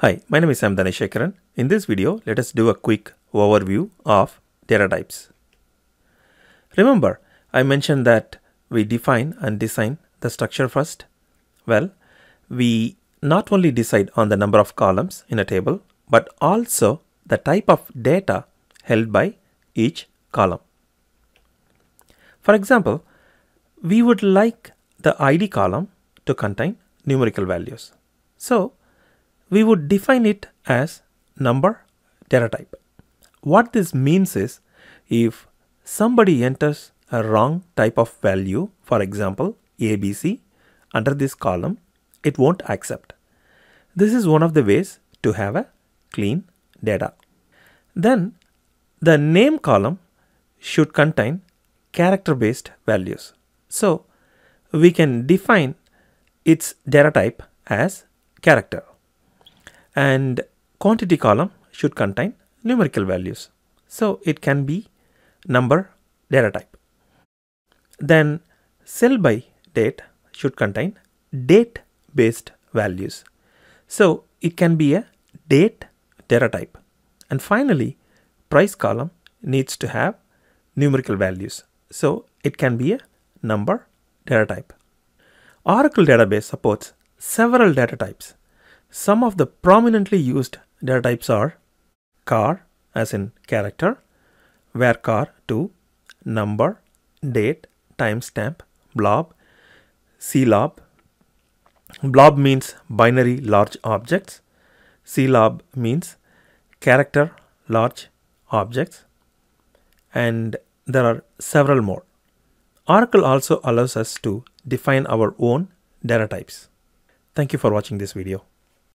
Hi, my name is Sam Dhanasekaran. In this video, let us do a quick overview of data types. Remember, I mentioned that we define and design the structure first. Well, we not only decide on the number of columns in a table, but also the type of data held by each column. For example, we would like the ID column to contain numerical values. So we would define it as number data type. What this means is if somebody enters a wrong type of value, for example, ABC under this column, it won't accept. This is one of the ways to have a clean data. Then the name column should contain character based values. So we can define its data type as character and quantity column should contain numerical values. So it can be number data type. Then sell by date should contain date based values. So it can be a date data type. And finally, price column needs to have numerical values. So it can be a number data type. Oracle database supports several data types some of the prominently used data types are char as in character, varchar 2, number, date, timestamp, blob, clob. Blob means binary large objects. clob means character large objects. And there are several more. Oracle also allows us to define our own data types. Thank you for watching this video.